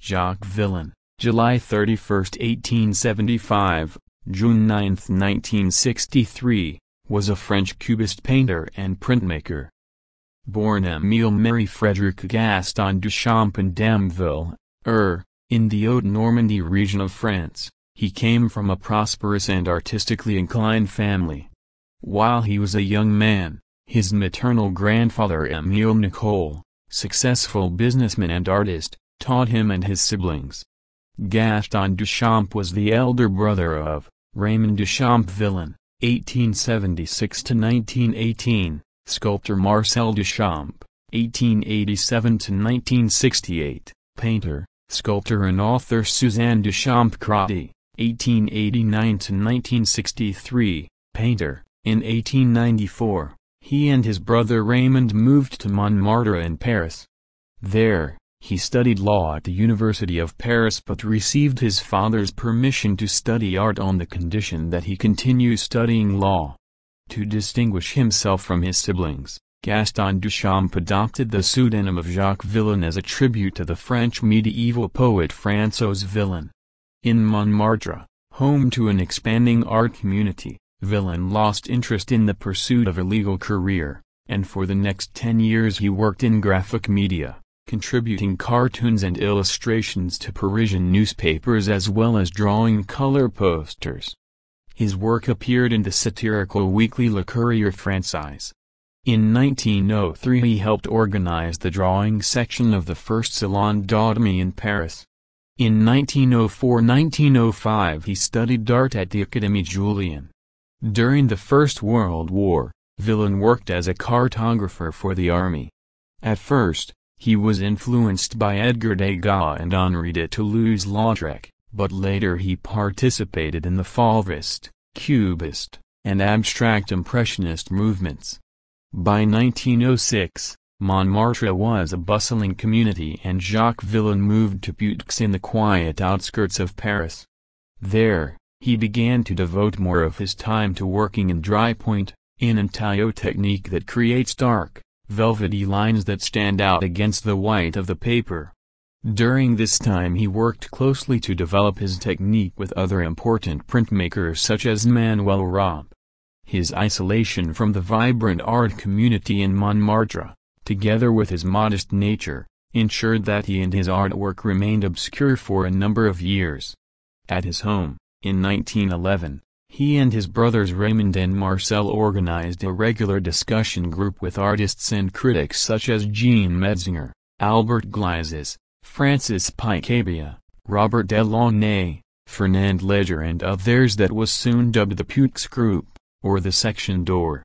Jacques Villon, July 31, 1875, June 9, 1963, was a French cubist painter and printmaker. Born Émile Marie Frédéric Gaston Duchamp in Damville, Er, in the Haute-Normandy region of France, he came from a prosperous and artistically inclined family. While he was a young man, his maternal grandfather Émile Nicolle, successful businessman and artist, taught him and his siblings. Gaston Duchamp was the elder brother of Raymond Duchamp Villon, 1876–1918, sculptor Marcel Duchamp, 1887–1968, painter, sculptor and author Suzanne Duchamp Crotti, 1889–1963, painter. In 1894, he and his brother Raymond moved to Montmartre in Paris. There, he studied law at the University of Paris but received his father's permission to study art on the condition that he continue studying law. To distinguish himself from his siblings, Gaston Duchamp adopted the pseudonym of Jacques Villon as a tribute to the French medieval poet François Villon. In Montmartre, home to an expanding art community, Villon lost interest in the pursuit of a legal career, and for the next ten years he worked in graphic media contributing cartoons and illustrations to Parisian newspapers as well as drawing color posters. His work appeared in the satirical weekly Le Courrier Français. In 1903 he helped organize the drawing section of the first Salon d'Automne in Paris. In 1904–1905 he studied art at the Académie Julian. During the First World War, Villon worked as a cartographer for the army. At first, he was influenced by Edgar Degas and Henri de Toulouse-Lautrec, but later he participated in the Fauvist, Cubist, and Abstract Impressionist movements. By 1906, Montmartre was a bustling community and Jacques Villon moved to Puteaux in the quiet outskirts of Paris. There, he began to devote more of his time to working in dry point, in intaglio technique that creates dark, velvety lines that stand out against the white of the paper. During this time he worked closely to develop his technique with other important printmakers such as Manuel Robbe. His isolation from the vibrant art community in Montmartre, together with his modest nature, ensured that he and his artwork remained obscure for a number of years. At his home, in 1911, he and his brothers Raymond and Marcel organized a regular discussion group with artists and critics such as Jean Metzinger, Albert Gleizes, Francis Picabia, Robert Delaunay, Fernand Léger and others that was soon dubbed the Puteaux Group, or the Section d'Or.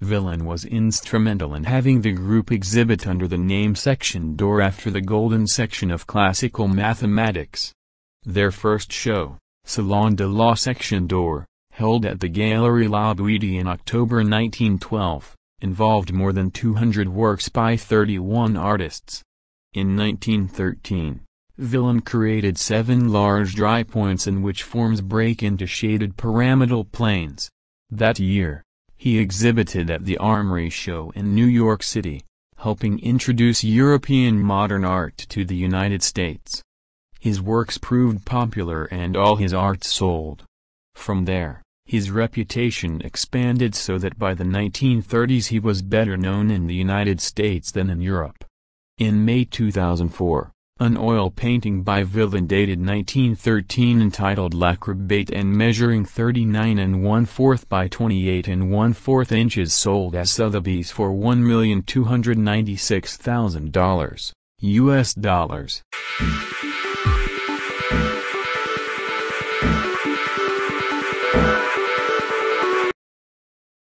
Villon was instrumental in having the group exhibit under the name Section d'Or after the golden section of classical mathematics. Their first show, Salon de la Section d'Or, held at the Galerie La Boétie in October 1912, involved more than 200 works by 31 artists. In 1913, Villon created seven large dry points in which forms break into shaded pyramidal planes. That year, he exhibited at the Armory Show in New York City, helping introduce European modern art to the United States. His works proved popular and all his art sold. From there, his reputation expanded so that by the 1930s he was better known in the United States than in Europe. In May 2004, an oil painting by Villon dated 1913 entitled L'Acrobat and measuring 39 and 1 4 by 28 and 1 4 inches sold at Sotheby's for $1,296,000, US dollars.